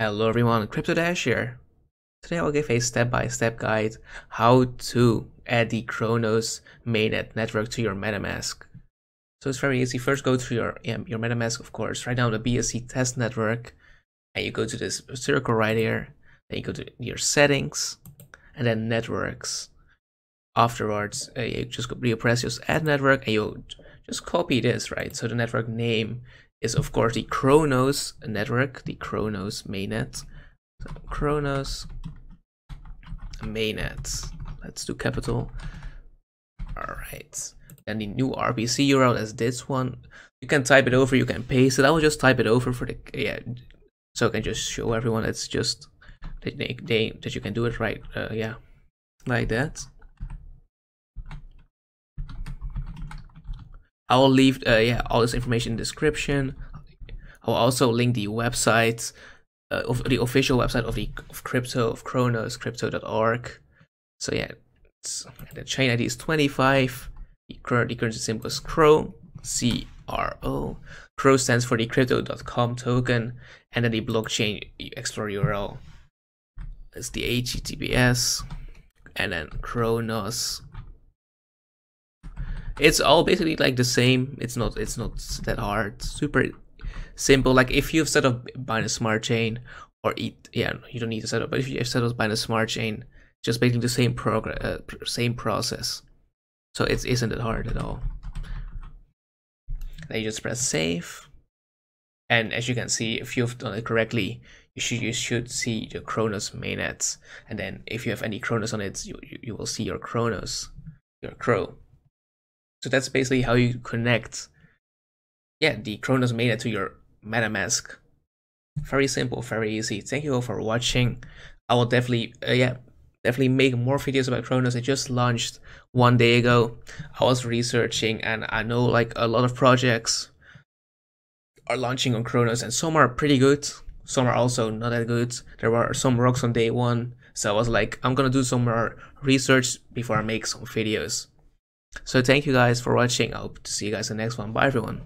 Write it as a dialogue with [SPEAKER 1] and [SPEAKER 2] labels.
[SPEAKER 1] Hello everyone, Cryptodesh here. Today I'll give a step-by-step -step guide how to add the Cronos mainnet network to your MetaMask. So it's very easy. First go to your, your MetaMask, of course, right now the BSC test network, and you go to this circle right here, then you go to your settings, and then networks. Afterwards, uh, you just you press just add network, and you just copy this, right? So the network name is of course the Cronos network, the Cronos mainnet. So Cronos mainnet. Let's do capital. All right. And the new RPC URL is this one. You can type it over, you can paste it. I will just type it over for the yeah, so I can just show everyone. It's just that they, they that you can do it right. Uh, yeah, like that. I will leave uh, yeah all this information in the description. I'll also link the website, uh, of the official website of the of crypto of Cronos, crypto.org. So yeah, the chain ID is 25. The, current, the currency symbol is CRO, C R O. CRO stands for the crypto.com token, and then the blockchain explorer URL is the HTTPS, and then Cronos it's all basically like the same. It's not it's not that hard. Super simple. Like if you've set up Binance Smart Chain or eat, yeah, you don't need to set up. But if you set up Binance Smart Chain, just basically the same progress, uh, same process. So it isn't that hard at all. Then you just press save, and as you can see, if you've done it correctly, you should you should see your Cronos mainnets. And then if you have any Cronos on it, you you, you will see your Cronos, your CRO. So that's basically how you connect, yeah, the Cronos mainnet to your MetaMask. Very simple, very easy. Thank you all for watching. I will definitely, uh, yeah, definitely make more videos about Cronos. I just launched one day ago. I was researching and I know like a lot of projects are launching on Cronos and some are pretty good. Some are also not that good. There were some rocks on day one. So I was like, I'm gonna do some more research before I make some videos. So thank you guys for watching. I hope to see you guys in the next one. Bye everyone.